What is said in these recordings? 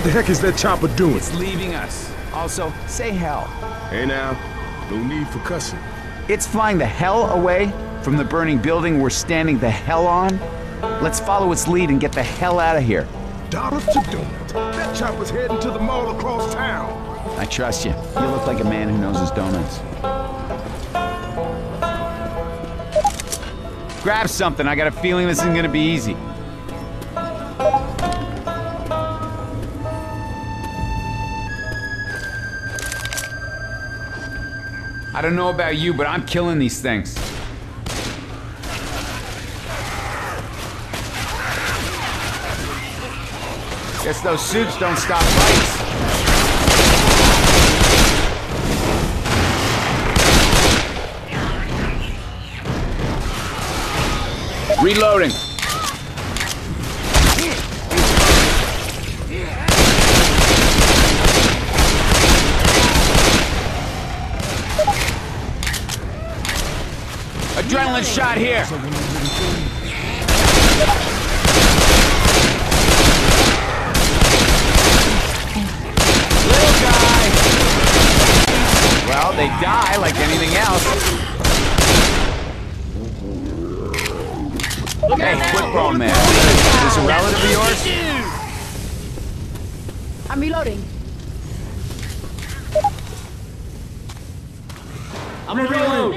What the heck is that chopper doing? It's leaving us. Also, say hell. Hey now, no need for cussing. It's flying the hell away from the burning building we're standing the hell on. Let's follow its lead and get the hell out of here. Dollars to donut. That chopper's heading to the mall across town. I trust you. You look like a man who knows his donuts. Grab something. I got a feeling this isn't gonna be easy. I don't know about you, but I'm killing these things. Guess those suits don't stop fights. Reloading. Adrenaline shot here. Little guy. Well, they die like anything else. Hey, quit bro, man. Is this a relative of yours? I'm reloading. I'm gonna reload.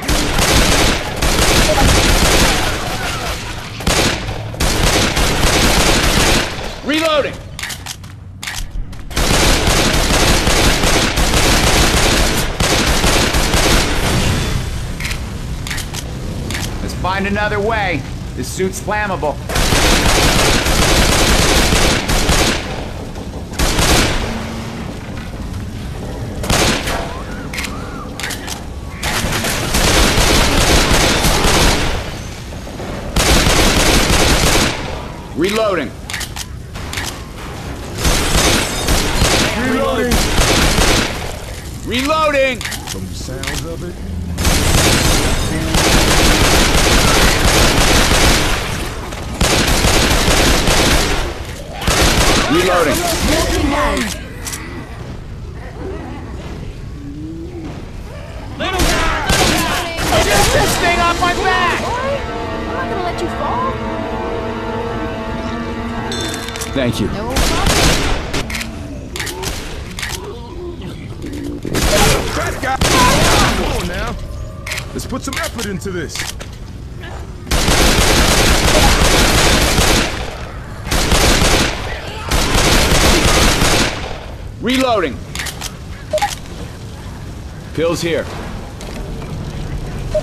Reloading. Let's find another way. This suit's flammable. Reloading. Reloading. Reloading. From the sounds of it, Reloading. Get this thing off my back! I'm not gonna let you fall. Thank you. No problem. guy. Let's put some effort into this. Reloading. Pills here.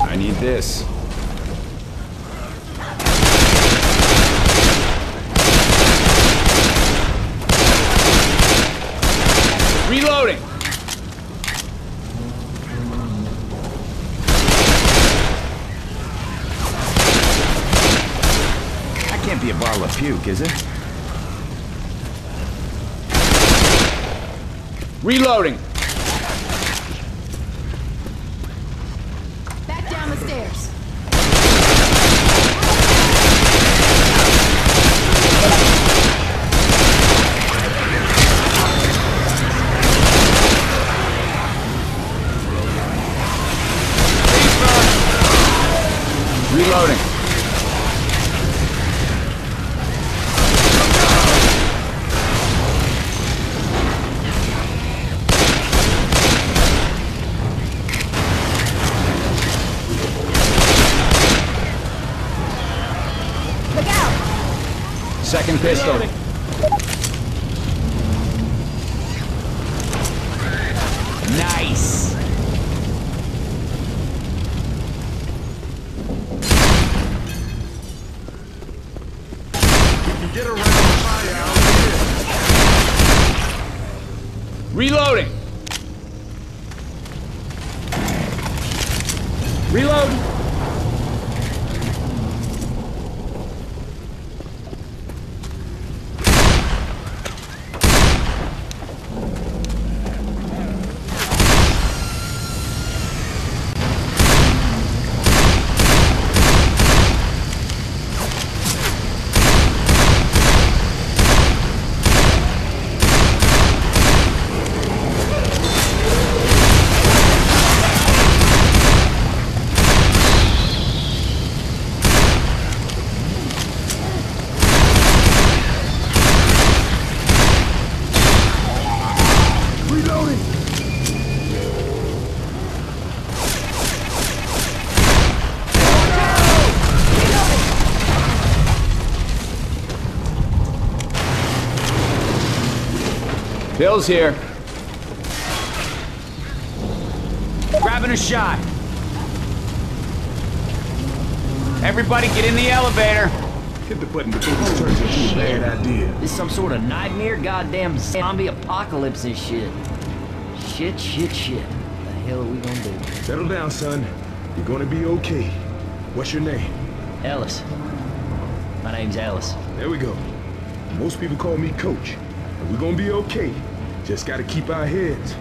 I need this. Reloading. That can't be a bottle of puke, is it? Reloading. Bill's here. Grabbing a shot. Everybody get in the elevator. Hit the button before this turns into a bad idea. This some sort of nightmare, goddamn zombie apocalypse and shit. Shit, shit, shit. What the hell are we gonna do? Settle down, son. You're gonna be okay. What's your name? Ellis. My name's Ellis. There we go. Most people call me Coach. And we're gonna be okay. Just gotta keep our heads.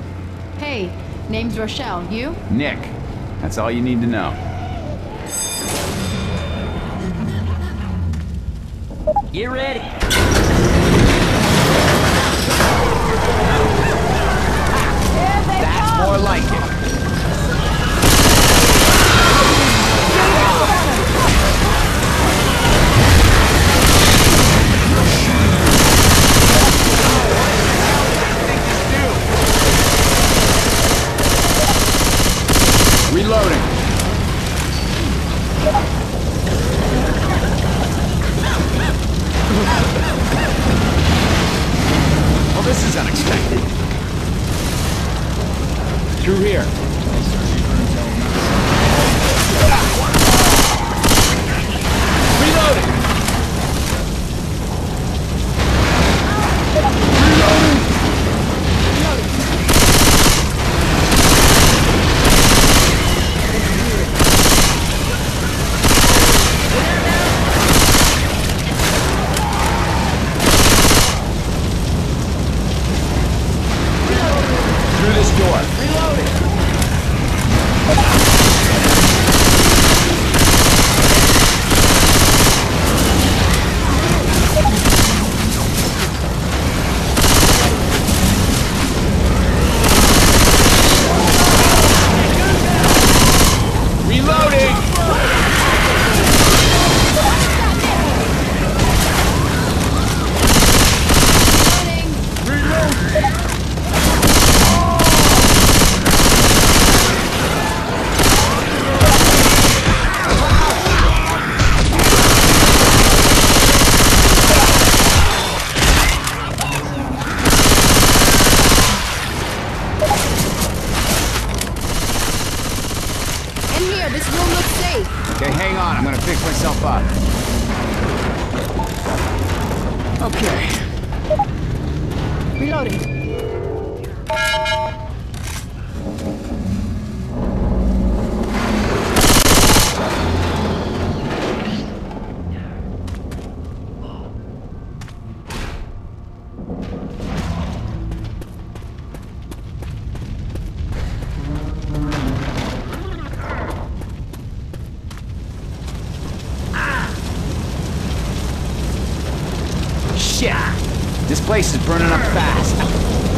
Hey, name's Rochelle. You? Nick. That's all you need to know. Get ready. That's more like it. Place is burning up fast.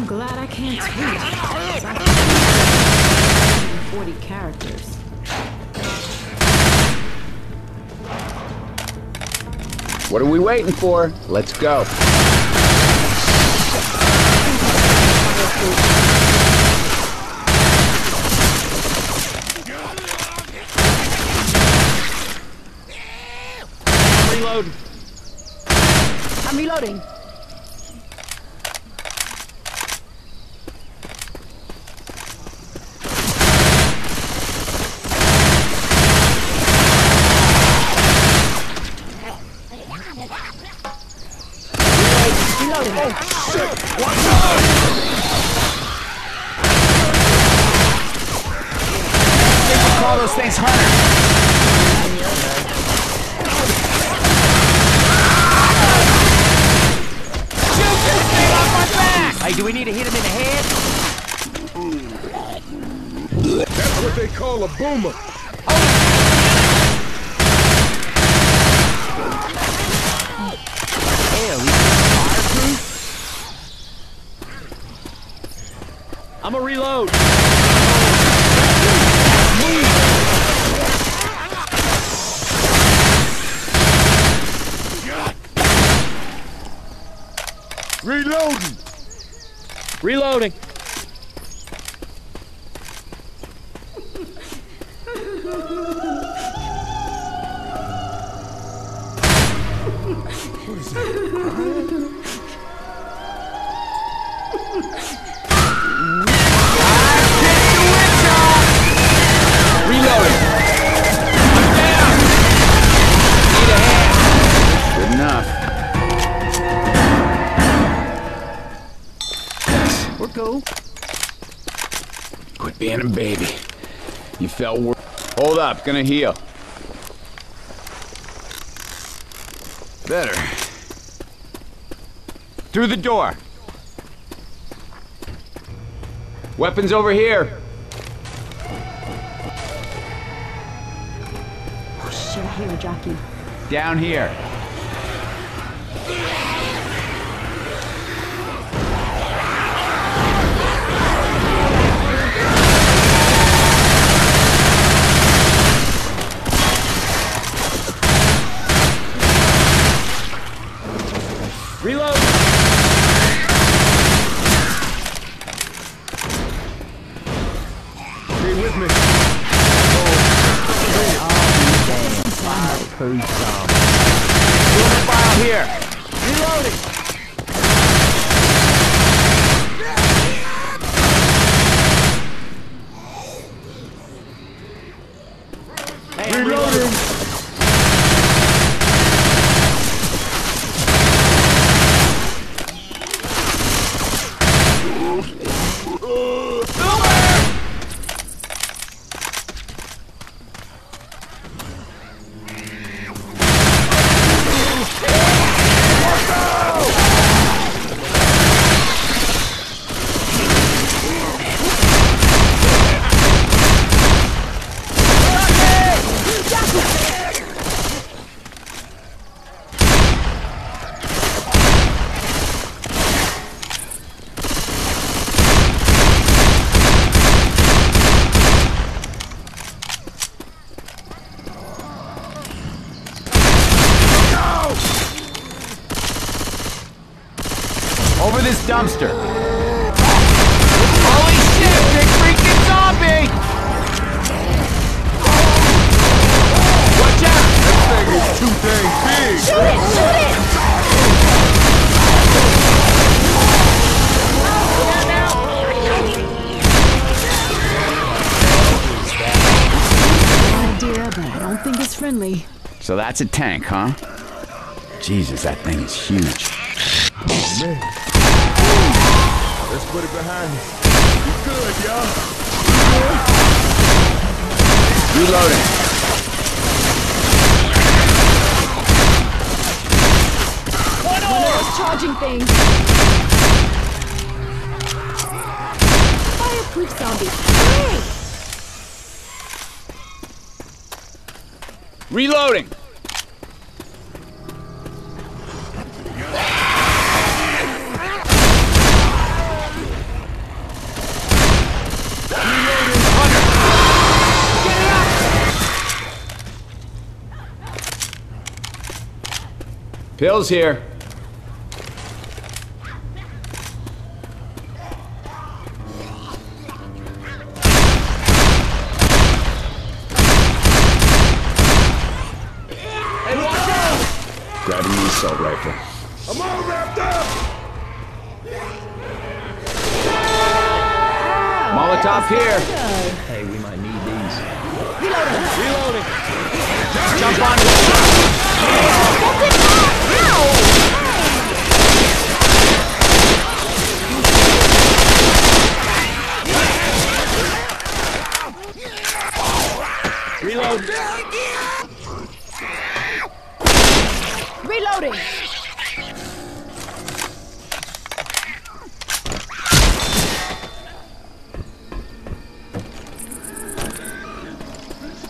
I'm glad I can't tweet. 'cause I can 40 characters. What are we waiting for? Let's go. Reload. I'm reloading. Reloading. Baby. You felt wor- Hold up, gonna heal. Better. Through the door. Weapons over here. Oh shit, I hear a jockey. Down here. That's a tank, huh? Jesus, that thing is huge. Man. Let's put it behind us. We good, y'all. Reloading. One of those charging things. Fireproof zombie. Hey! Reloading. Pills here. Grabbing the assault rifle. I'm all wrapped up! Molotov here. Hey, we might need these. Jump on.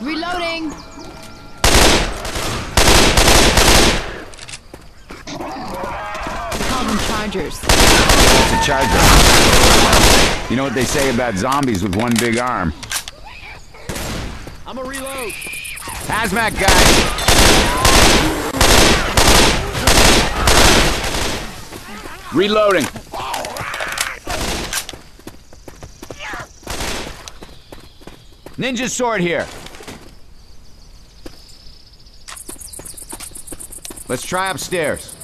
Reloading! Call them Chargers. It's a charger. You know what they say about zombies with one big arm? I'm a reload. Hazmat guy. Reloading. Ninja sword here. Let's try upstairs.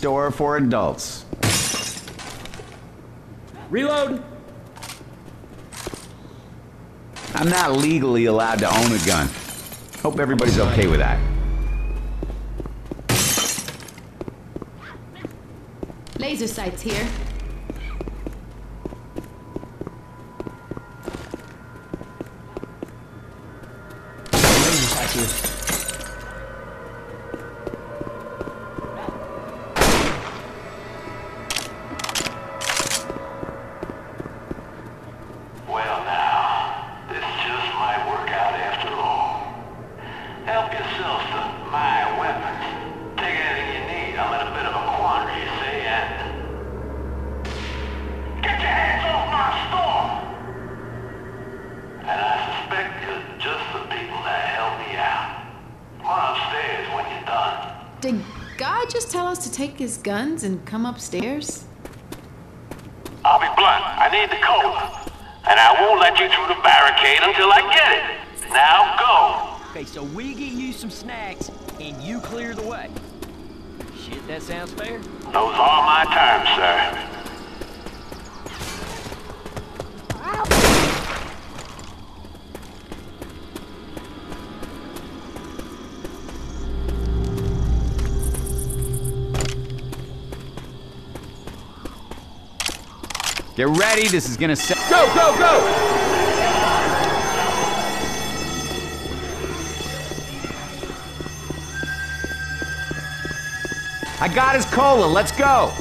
Store for adults. Reload. I'm not legally allowed to own a gun. Hope everybody's okay with that. Laser sights here. His guns and come upstairs? I'll be blunt. I need the code. And I won't let you through the barricade until I get it. Now go. Okay, so we get you some snacks and you clear the way. Shit, that sounds fair. Those are my terms, sir. Get ready, this is gonna set. Go, go, go! I got his cola, let's go!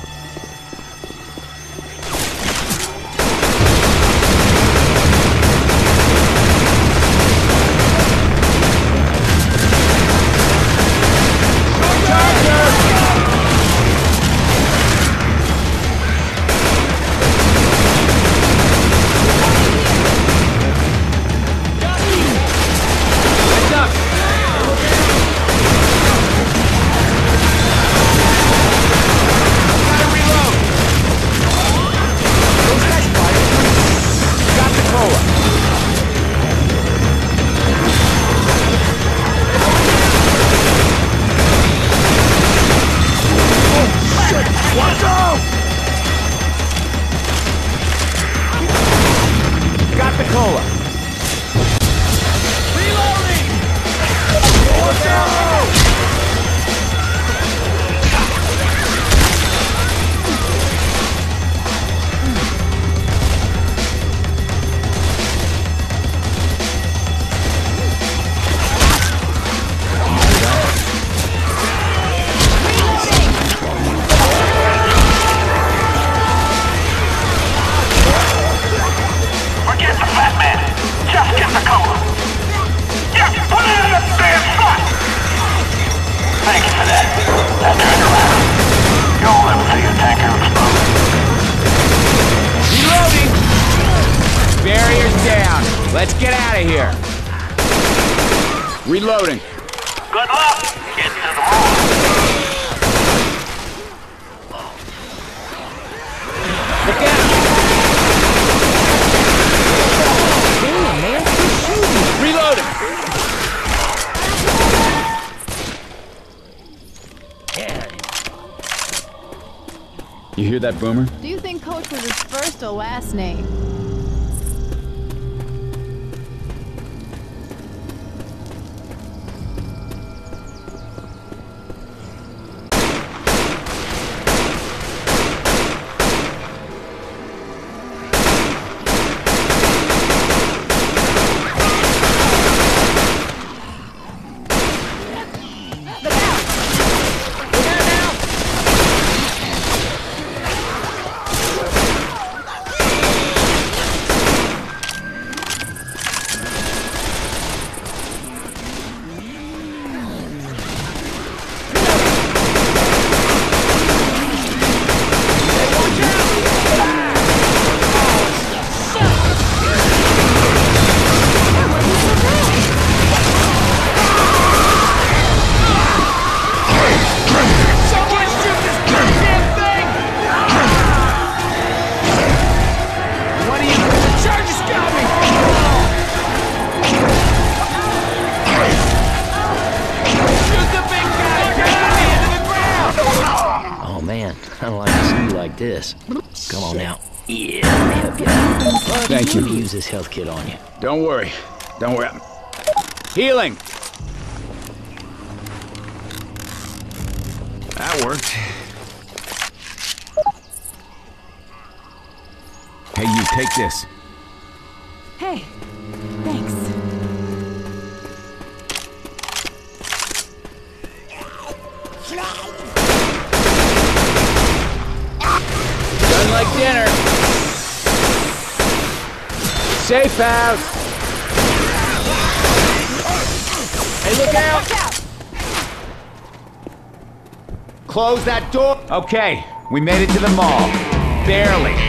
Let's get out of here. Reloading. Good luck. Get to the moon. Look out! Damn, man, quit shooting. Reloading. You hear that, Boomer? Do you think Coach was his first or last name? Use this health kit on you. Don't worry. Don't worry. Healing. That worked. Hey, you take this. Hey, thanks. Done like dinner. Safe house. Hey, look out! Close that door. Okay, we made it to the mall. Barely.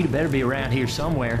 CEDA better be around here somewhere.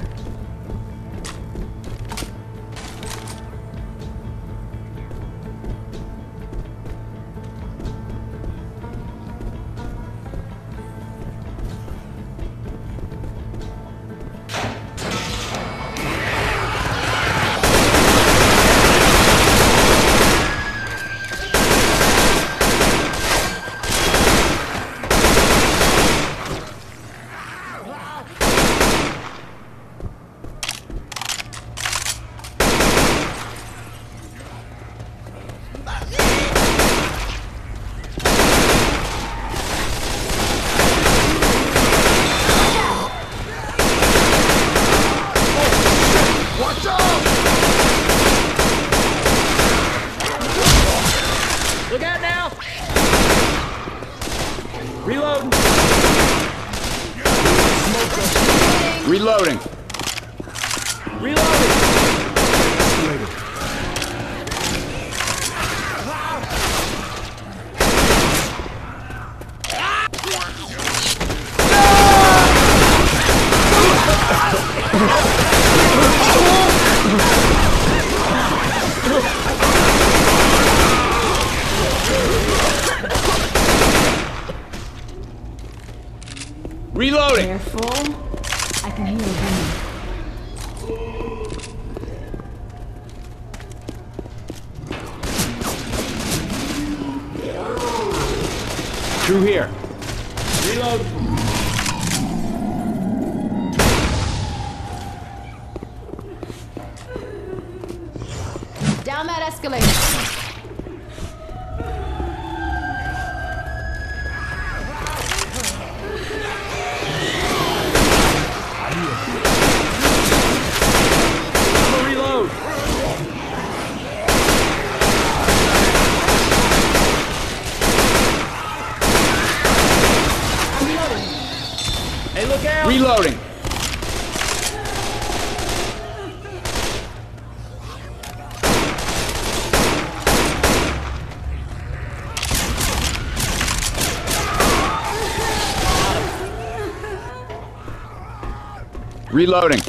Reloading.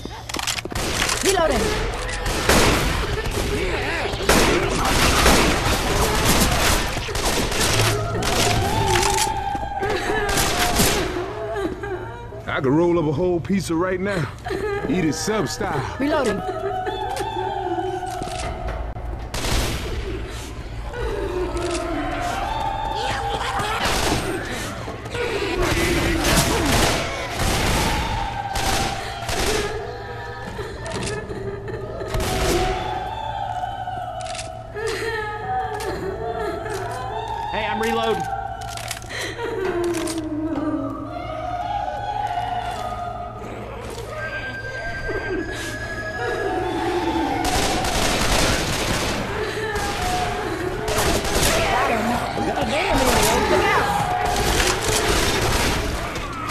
Reloading. I could roll up a whole pizza right now. Eat it sub style. Reloading.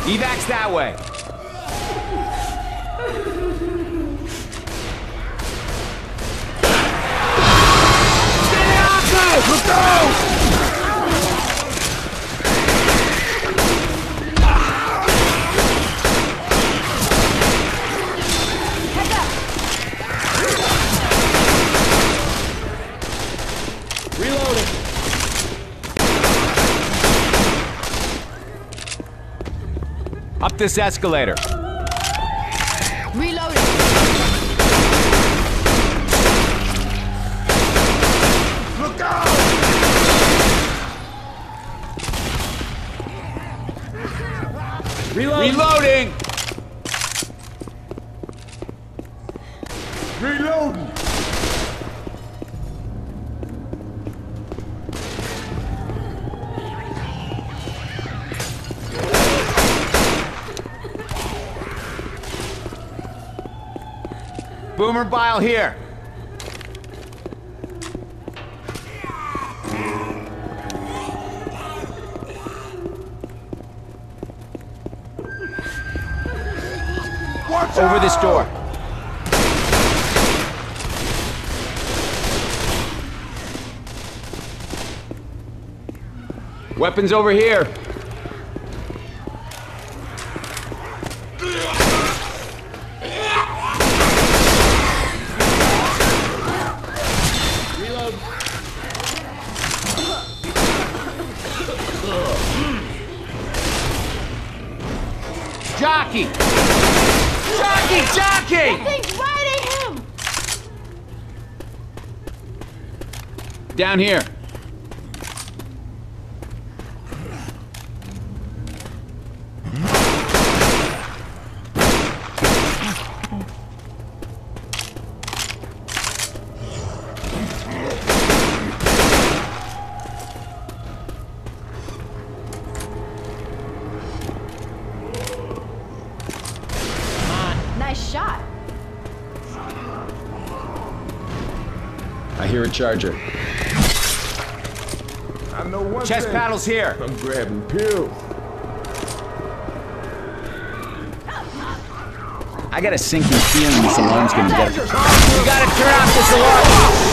Evacs that way. Reloading. Up this escalator. Reloading. Look out! Reloading. Reloading. Boomer Bile here. Watch Over out! this door. Weapons over here. Down here. I hear a charger. One Chest thing. paddles here. I'm grabbing pills. I got a sinking feeling this alarm's gonna get us. We gotta turn off this alarm.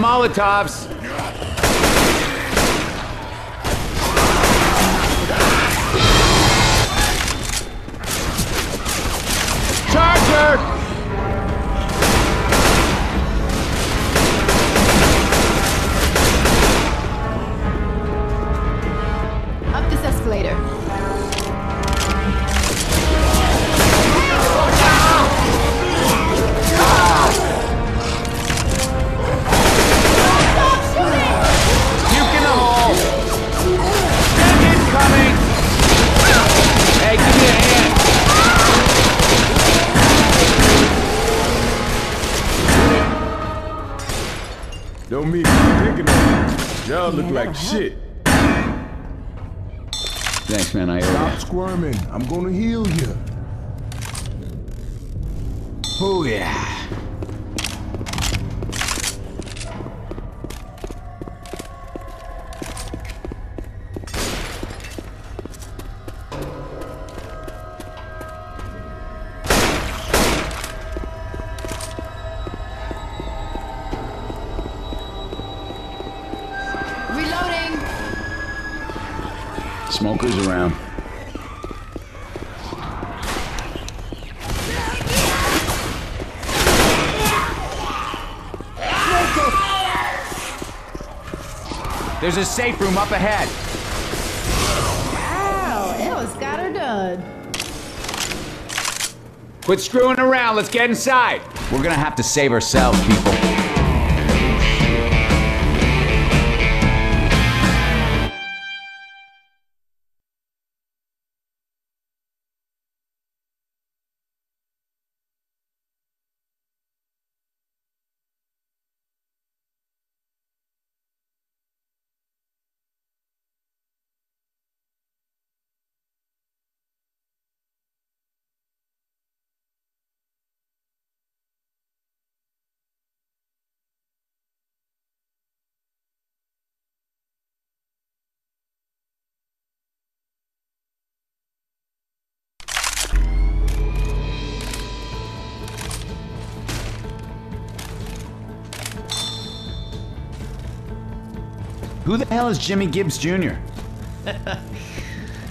Molotovs. Charger! Y'all look like shit. Thanks, man, I owe Stop squirming. I'm gonna heal you. Oh, yeah. Smokers around. There's a safe room up ahead. Wow, Ellis got her done. Quit screwing around. Let's get inside. We're gonna have to save ourselves, people. Who the hell is Jimmy Gibbs Jr.?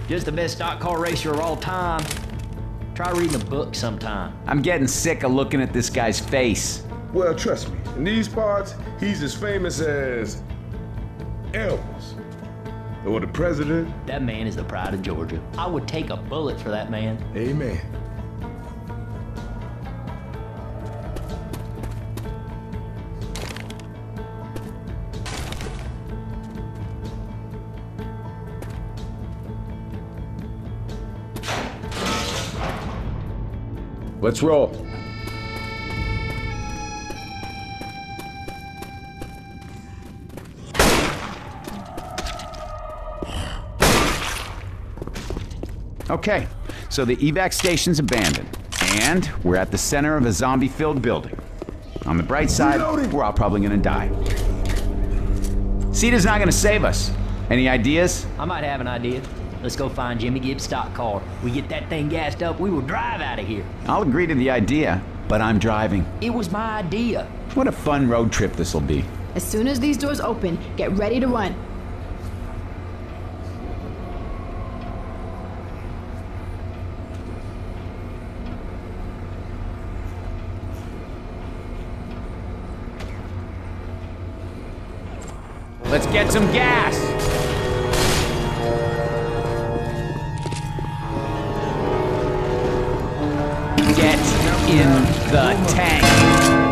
Just the best stock car racer of all time. Try reading a book sometime. I'm getting sick of looking at this guy's face. Well, trust me, in these parts, he's as famous as Elvis. Or the president. That man is the pride of Georgia. I would take a bullet for that man. Amen. Let's roll. Okay, so the evac station's abandoned, and we're at the center of a zombie-filled building. On the bright side, Reloading. we're all probably gonna die. CEDA's not gonna save us. Any ideas? I might have an idea. Let's go find Jimmy Gibbs' stock car. We get that thing gassed up, we will drive out of here. I'll agree to the idea, but I'm driving. It was my idea. What a fun road trip this'll be. As soon as these doors open, get ready to run. Let's get some gas! Get in the tank!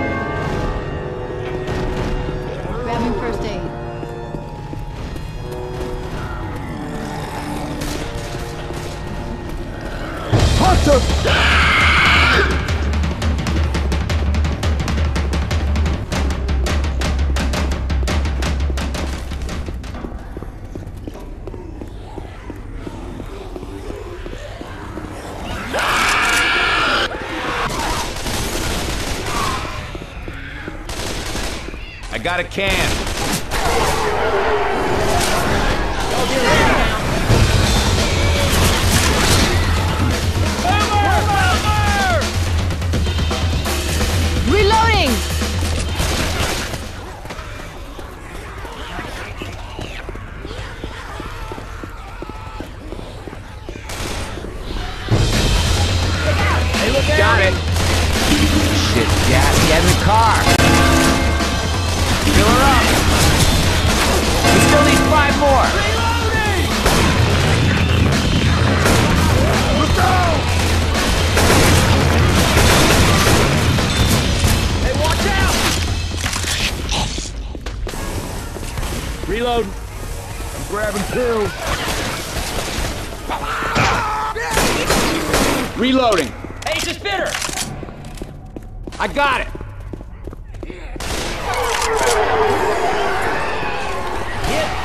Got a can. Reloading. Hey, it's a spitter. I got it.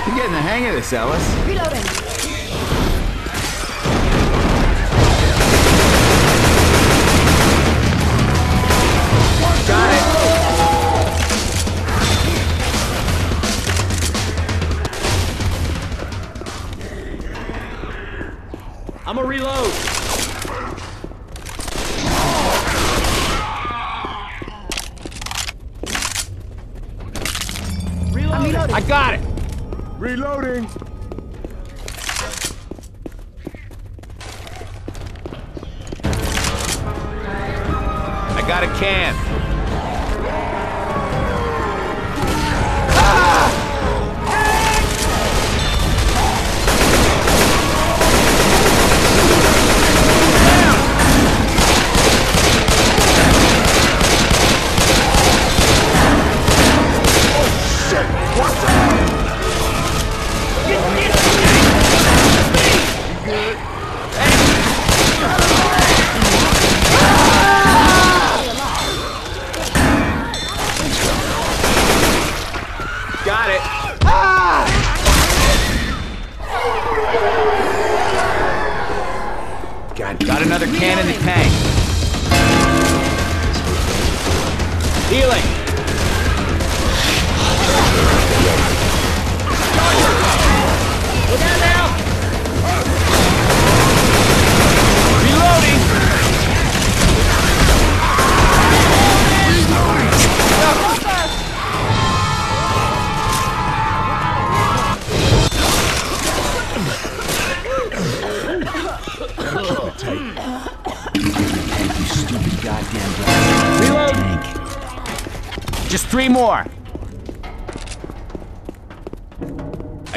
You're getting the hang of this, Ellis. Reloading! Got it. I'm a reload. Reload. I got it. Reloading. Got it. Got, got another can in the tank.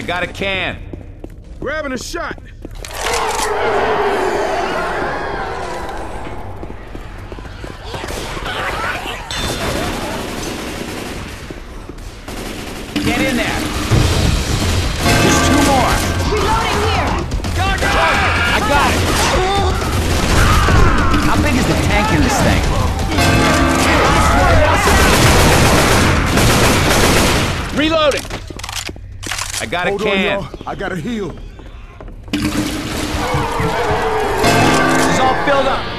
Got a can. Grabbing a shot. Got Hold a can. y'all. I gotta heal. It's all filled up.